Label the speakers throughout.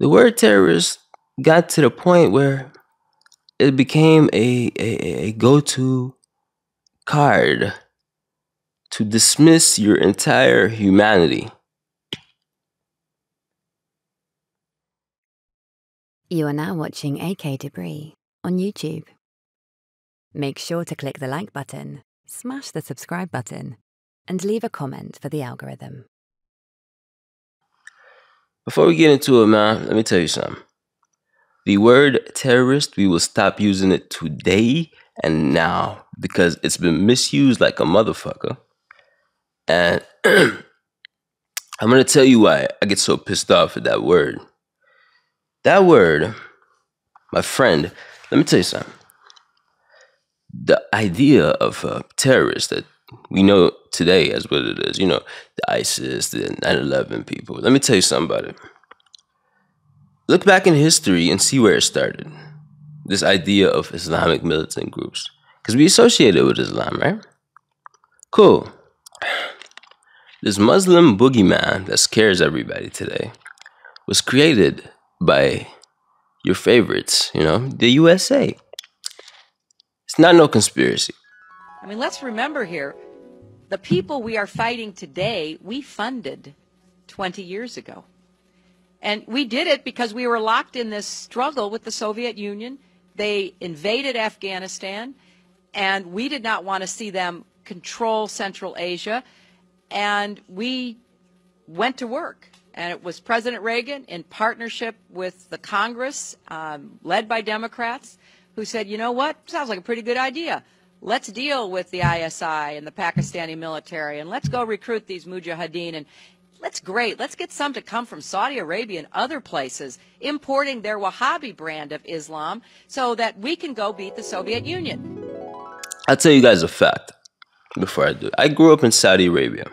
Speaker 1: the word terrorist got to the point where it became a, a, a go to card to dismiss your entire humanity.
Speaker 2: You are now watching AK Debris on YouTube. Make sure to click the like button, smash the subscribe button, and leave a comment for the algorithm.
Speaker 1: Before we get into it, man, let me tell you something. The word terrorist, we will stop using it today and now because it's been misused like a motherfucker. And I'm going to tell you why I get so pissed off at that word. That word, my friend, let me tell you something. The idea of a terrorist that we know today as what it is, you know, the ISIS, the 9 11 people. Let me tell you something about it. Look back in history and see where it started. This idea of Islamic militant groups. Because we associate it with Islam, right? Cool. This Muslim boogeyman that scares everybody today was created by your favorites, you know, the USA. It's not no conspiracy.
Speaker 3: I mean, let's remember here the people we are fighting today, we funded 20 years ago. And we did it because we were locked in this struggle with the Soviet Union. They invaded Afghanistan, and we did not want to see them control Central Asia. And we went to work. And it was President Reagan, in partnership with the Congress, um, led by Democrats, who said, you know what? Sounds like a pretty good idea. Let's deal with the ISI and the Pakistani military, and let's go recruit these mujahideen. And that's great. Let's get some to come from Saudi Arabia and other places, importing their Wahhabi brand of Islam so that we can go beat the Soviet Union.
Speaker 1: I'll tell you guys a fact before I do. I grew up in Saudi Arabia.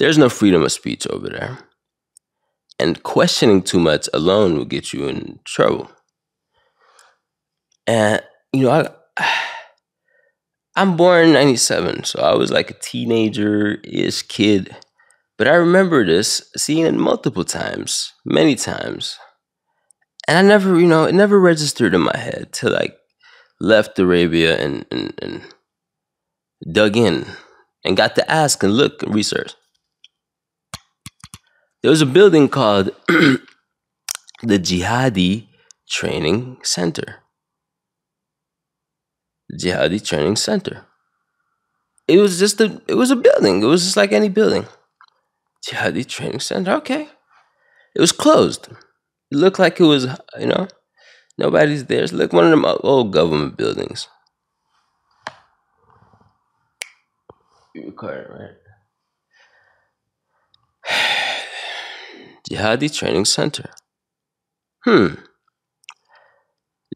Speaker 1: There's no freedom of speech over there. And questioning too much alone will get you in trouble. And, you know, I. I'm born in 97, so I was like a teenager ish kid. But I remember this, seeing it multiple times, many times. And I never, you know, it never registered in my head till I left Arabia and, and, and dug in and got to ask and look and research. There was a building called the Jihadi Training Center. Jihadi Training Center. It was just a it was a building. It was just like any building. Jihadi Training Center. Okay. It was closed. It looked like it was, you know, nobody's there. It's like one of them old government buildings. You record right? Jihadi Training Center. Hmm.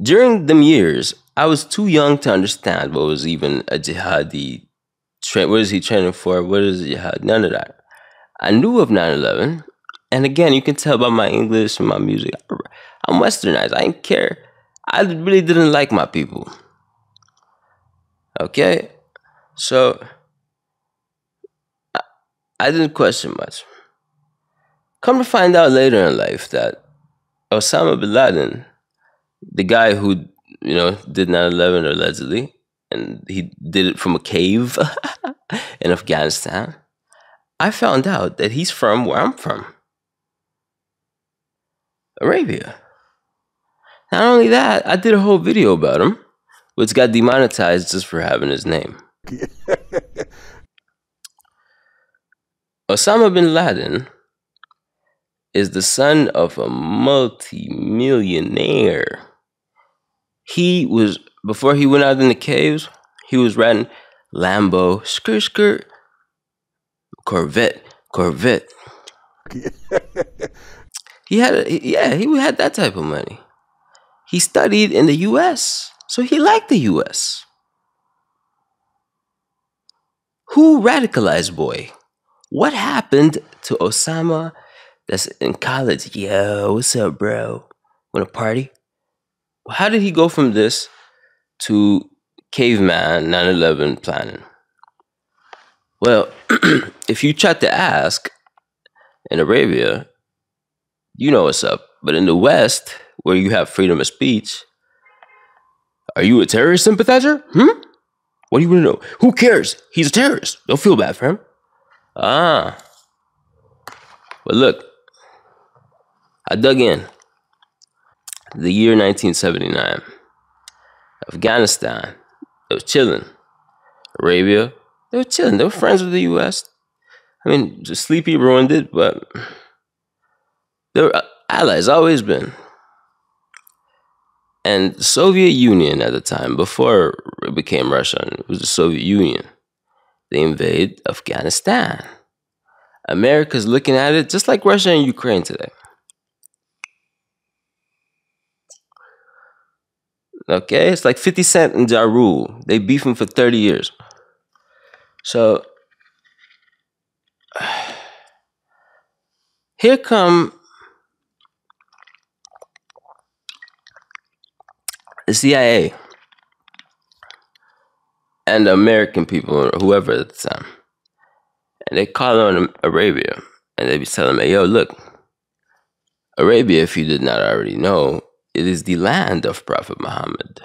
Speaker 1: During them years, I was too young to understand what was even a jihadi. What is he training for? What is jihad? None of that. I knew of 9 11. And again, you can tell by my English and my music. I'm westernized. I didn't care. I really didn't like my people. Okay? So, I, I didn't question much. Come to find out later in life that Osama bin Laden, the guy who you know, did 9 11 allegedly, and he did it from a cave in Afghanistan. I found out that he's from where I'm from Arabia. Not only that, I did a whole video about him, which got demonetized just for having his name. Osama bin Laden is the son of a multi-millionaire he was before he went out in the caves, he was riding Lambo, skirt skirt, Corvette, Corvette. he had, a, yeah, he had that type of money. He studied in the U.S., so he liked the U.S. Who radicalized boy? What happened to Osama that's in college? Yo, what's up, bro? Want to party? How did he go from this to caveman 9-11 planning? Well, if you try to ask in Arabia, you know what's up. But in the West, where you have freedom of speech, are you a terrorist sympathizer? Hmm? What do you want to know? Who cares? He's a terrorist. Don't feel bad for him. Ah. But look, I dug in. The year 1979. Afghanistan. They were chilling. Arabia. They were chilling. They were friends with the US. I mean, Sleepy ruined it, but they were uh, allies, always been. And Soviet Union at the time, before it became Russia, it was the Soviet Union. They invade Afghanistan. America's looking at it just like Russia and Ukraine today. Okay, it's like 50 Cent and Ja Rule. They beefing for 30 years. So here come the CIA and the American people, or whoever at the time, and they call on Arabia, and they be telling me, "Yo, look, Arabia, if you did not already know, it is the land of Prophet Muhammad,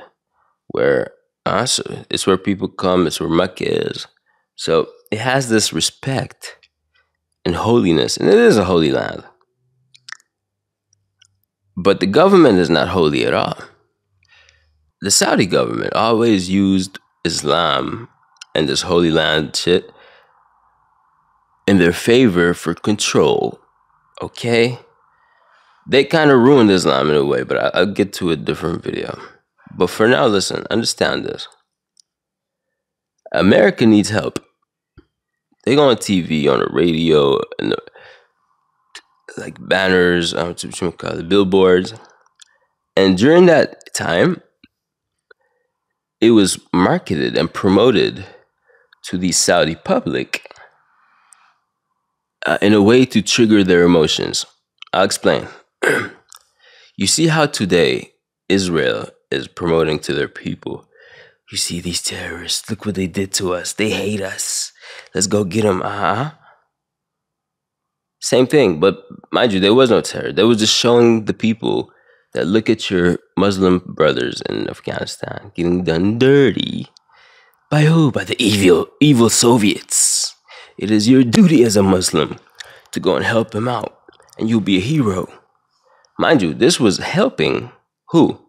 Speaker 1: where uh, it's where people come, it's where Mecca is. So it has this respect and holiness, and it is a holy land. But the government is not holy at all the Saudi government always used Islam and this Holy Land shit in their favor for control. Okay? They kind of ruined Islam in a way, but I, will get to a different video. But for now, listen, understand this. America needs help. They go on TV, on the radio, and the, like banners, um, it, billboards. And during that time, it was marketed and promoted to the Saudi public uh, in a way to trigger their emotions. I'll explain. You see how today Israel is promoting to their people. You see these terrorists, look what they did to us. They hate us. Let's go get them. Uh huh. Same thing, but mind you, there was no terror. They was just showing the people that look at your Muslim brothers in Afghanistan getting done dirty. By who? By the evil, evil Soviets. It is your duty as a Muslim to go and help them out, and you'll be a hero. Mind you, this was helping who?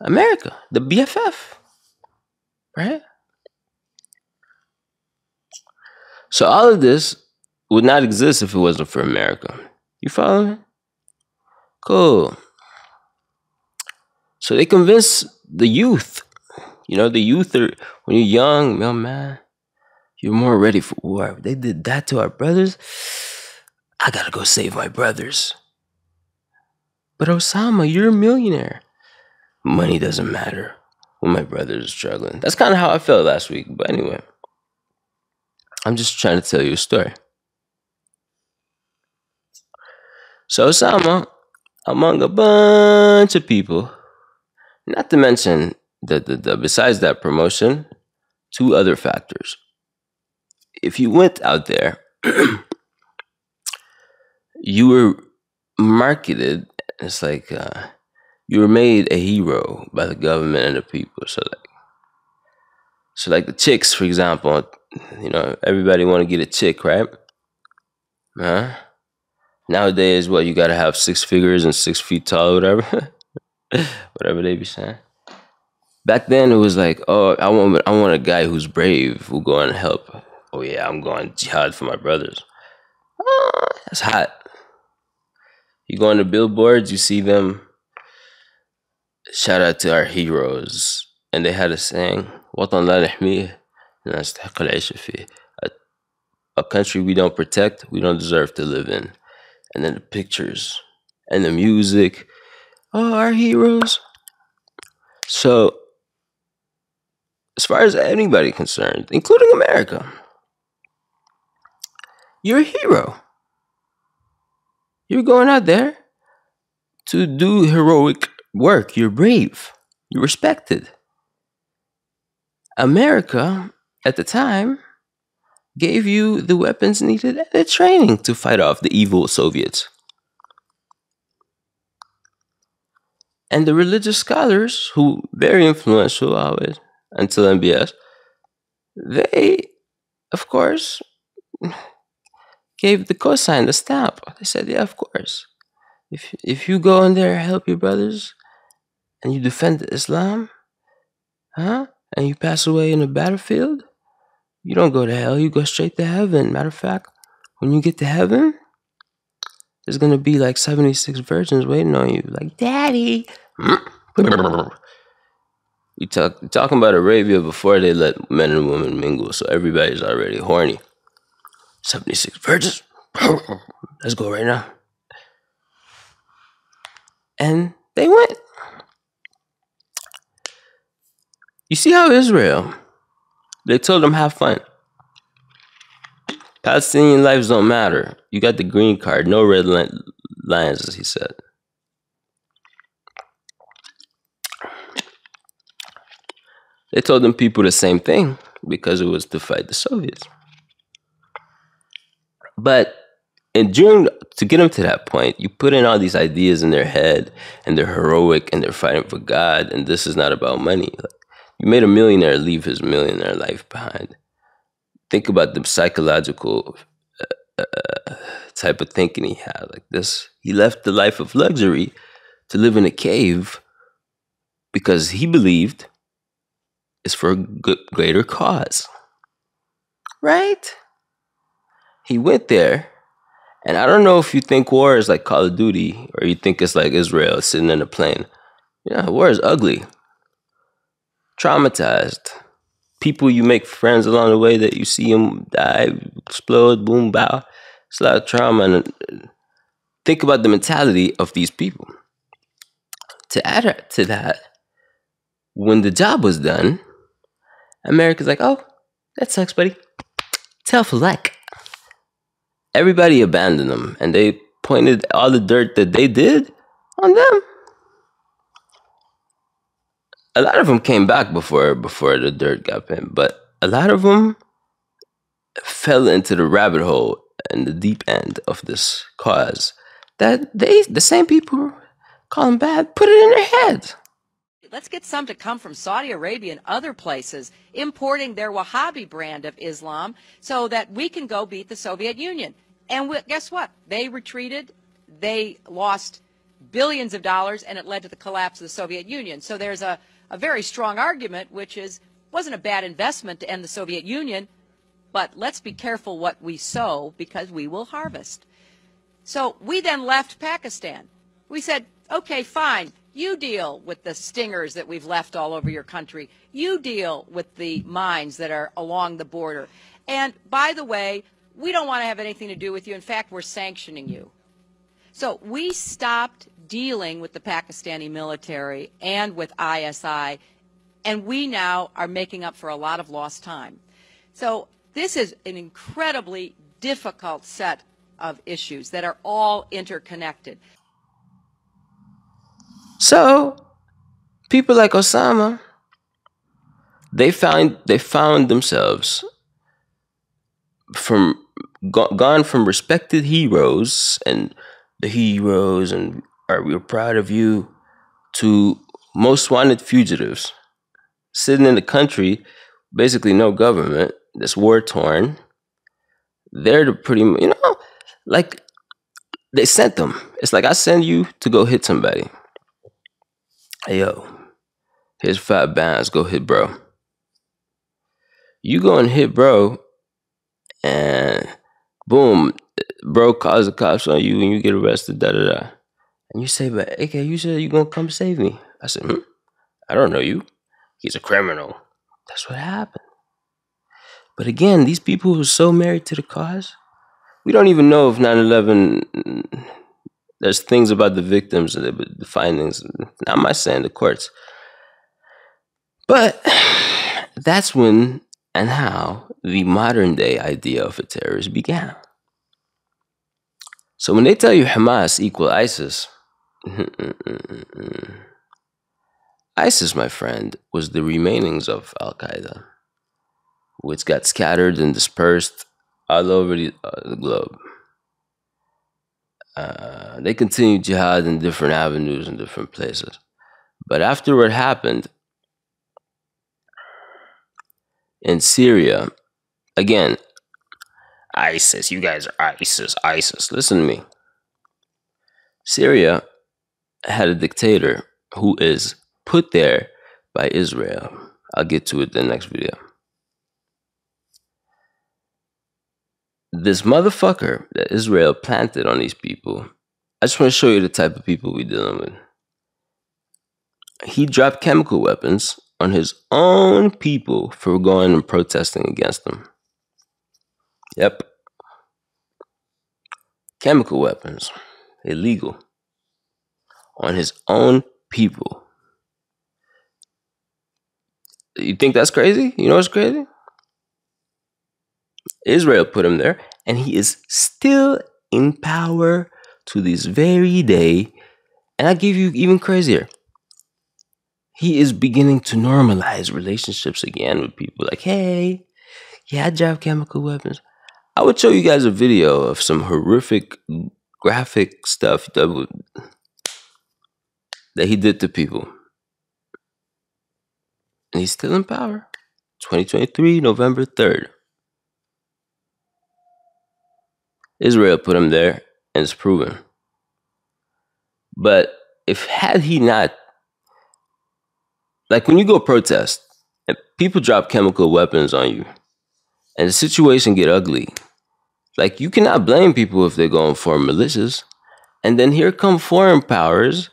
Speaker 1: America, the BFF, right? So all of this would not exist if it wasn't for America. You follow me? Cool. So they convince the youth. You know, the youth are when you're young, man, you're more ready for war. They did that to our brothers. I gotta go save my brothers. But Osama, you're a millionaire. Money doesn't matter when my brothers are struggling. That's kind of how I felt last week. But anyway, I'm just trying to tell you a story. So Osama among a bunch of people. Not to mention that the, the, besides that promotion, two other factors. If you went out there, you were marketed. It's like uh, you were made a hero by the government and the people. So like, so like the chicks, for example, you know, everybody want to get a chick, right? Huh? Nowadays, what you gotta have six figures and six feet tall, whatever, whatever they be saying. Back then, it was like, oh, I want, I want a guy who's brave, who go and help. Oh yeah, I'm going jihad for my brothers. Oh, that's hot. You go on the billboards, you see them. Shout out to our heroes, and they had a saying, "وطن لا نحميه نستحق العيش فيه." A country we don't protect, we don't deserve to live in and then the pictures and the music. Oh, our heroes. So, as far as anybody concerned, including America, you're a hero. You're going out there to do heroic work. You're brave. You're respected. America, at the time, gave you the weapons needed and the training to fight off the evil Soviets. And the religious scholars, who very influential always until MBS, they, of course, gave the cosign, the stamp. They said, "Yeah, of course. If if you go in there, help your brothers, and you defend Islam, huh? And you pass away in a battlefield, you don't go to hell. You go straight to heaven. Matter of fact, when you get to heaven, there's gonna be like 76 virgins waiting on you, like, Daddy, you talk talking about Arabia before they let men and women mingle, so everybody's already horny. 76 virgins. Let's go right now. And they went. You see how Israel, they told them have fun. Palestinian lives don't matter. You got the green card, no red lines, as he said. They told them people the same thing because it was to fight the Soviets. But and during to get them to that point, you put in all these ideas in their head, and they're heroic, and they're fighting for God, and this is not about money. Like, you made a millionaire leave his millionaire life behind. Think about the psychological uh, uh, type of thinking he had. Like this, he left the life of luxury to live in a cave because he believed it's for a good, greater cause. Right? He went there, and I don't know if you think war is like Call of Duty or you think it's like Israel sitting in a plane. Yeah, war is ugly. Traumatized. People you make friends along the way that you see them die, explode, boom, bow. It's a lot of trauma. And uh, think about the mentality of these people. To add to that, when the job was done, America's like, oh, that sucks, buddy. Tough luck. Everybody abandoned them and they pointed all the dirt that they did on them. A lot of them came back before before the dirt got pinned, but a lot of them fell into the rabbit hole and the deep end of this cause that they the same people call them bad put it in their heads
Speaker 3: let's get some to come from Saudi Arabia and other places importing their Wahhabi brand of Islam so that we can go beat the Soviet Union. And we, guess what? They retreated. They lost billions of dollars and it led to the collapse of the Soviet Union. So there's a, a very strong argument, which is wasn't a bad investment to end the Soviet Union, but let's be careful what we sow because we will harvest. So we then left Pakistan. We said, okay, fine. You deal with the stingers that we've left all over your country. You deal with the mines that are along the border. And by the way, we don't want to have anything to do with you. In fact, we're sanctioning you. So we stopped dealing with the Pakistani military and with ISI, and we now are making up for a lot of lost time. So this is an incredibly difficult set of issues that are all interconnected.
Speaker 1: So people like Osama, they found they found themselves from gone from respected heroes and the heroes and are we proud of you to most wanted fugitives sitting in the country basically no government that's war torn they're the pretty you know like they sent them it's like i send you to go hit somebody Hey yo, here's five bands. Go hit bro. You go and hit bro, and boom, bro calls the cops on you, and you get arrested. Da da da. And you say, "But AK, you said you're gonna come save me." I said, hmm? "I don't know you. He's a criminal." That's what happened. But again, these people who are so married to the cause, we don't even know if 9 11 there's things about the victims, the, the findings. I'm not saying the courts, but that's when and how the modern day idea of a terrorist began. So when they tell you Hamas equal ISIS, ISIS, my friend, was the remainings of Al Qaeda. which got scattered and dispersed all over the, uh, the globe. Uh, they continued jihad in different avenues and different places. But after what happened in Syria, again, ISIS, you guys are ISIS, ISIS. Listen to me. Syria had a dictator who is put there by Israel. I'll get to it in the next video. This motherfucker that Israel planted on these people, I just want to show you the type of people we're dealing with. He dropped chemical weapons on his own people for going and protesting against them. Yep. Chemical weapons, illegal, on his own people. You think that's crazy? You know what's crazy? Israel put him there, and he is still in power to this very day. And I give you even crazier. He is beginning to normalize relationships again with people. Like, hey, yeah, I drive chemical weapons. I would show you guys a video of some horrific graphic stuff that, would, that he did to people. And he's still in power. 2023, November 3rd. Israel put him there, and it's proven. But if had he not, like when you go protest and people drop chemical weapons on you, and the situation get ugly, like you cannot blame people if they're going for militias, and then here come foreign powers.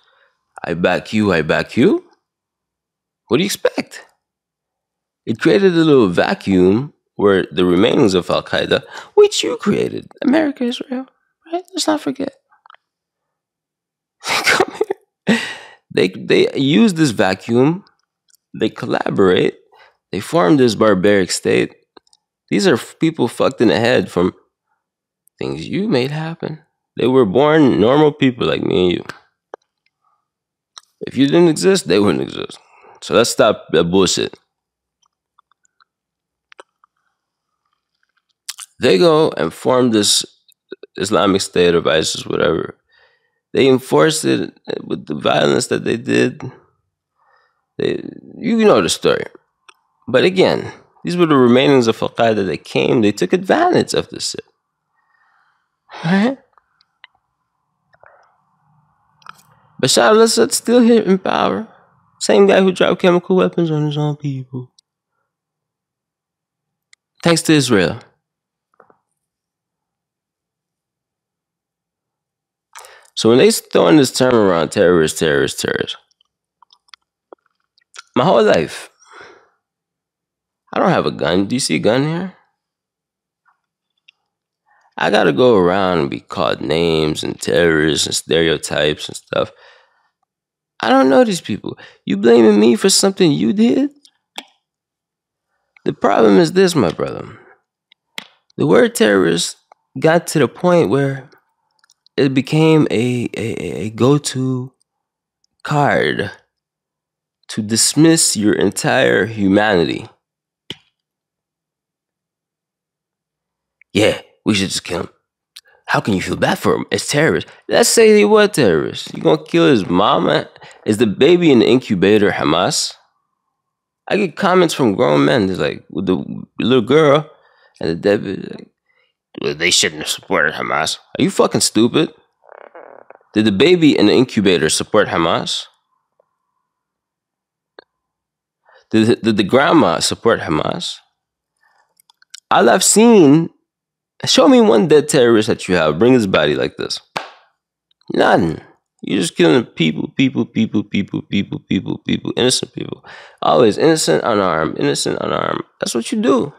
Speaker 1: I back you. I back you. What do you expect? It created a little vacuum where the remains of Al Qaeda, which you created, America, Israel, right? Let's not forget. Come here. They they use this vacuum, they collaborate, they form this barbaric state. These are people fucked in the head from things you made happen. They were born normal people like me and you. If you didn't exist, they wouldn't exist. So let's stop that bullshit. They go and form this Islamic State of ISIS, whatever. They enforced it with the violence that they did. They, you know the story. But again, these were the remainings of Al Qaeda that came. They took advantage of this. Right? Bashar al Assad still here in power. Same guy who dropped chemical weapons on his own people. Thanks to Israel. So when they throwing this term around terrorist, terrorist, terrorist, my whole life, I don't have a gun. Do you see a gun here? I gotta go around and be called names and terrorists and stereotypes and stuff. I don't know these people. You blaming me for something you did? The problem is this, my brother. The word terrorist got to the point where it became a, a, a go to card to dismiss your entire humanity. Yeah, we should just kill him. How can you feel bad for him? It's terrorist. Let's say he was terrorist. You gonna kill his mama? Is the baby in the incubator Hamas? I get comments from grown men. It's like with the little girl and the dead like, they shouldn't have supported Hamas. Are you fucking stupid? Did the baby in the incubator support Hamas? Did, the grandma support Hamas? All I've seen, show me one dead terrorist that you have. Bring his body like this. None. You're just killing people, people, people, people, people, people, people, innocent people. Always innocent, unarmed, innocent, unarmed. That's what you do.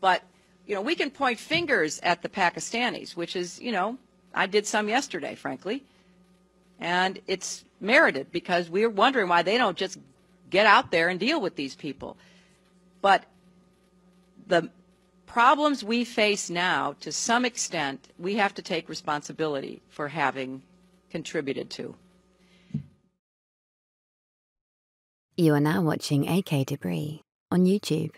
Speaker 3: But you know, we can point fingers at the Pakistanis, which is, you know, I did some yesterday, frankly. And it's merited because we're wondering why they don't just get out there and deal with these people. But the problems we face now, to some extent, we have to take responsibility for having contributed to.
Speaker 2: You are now watching AK Debris on YouTube.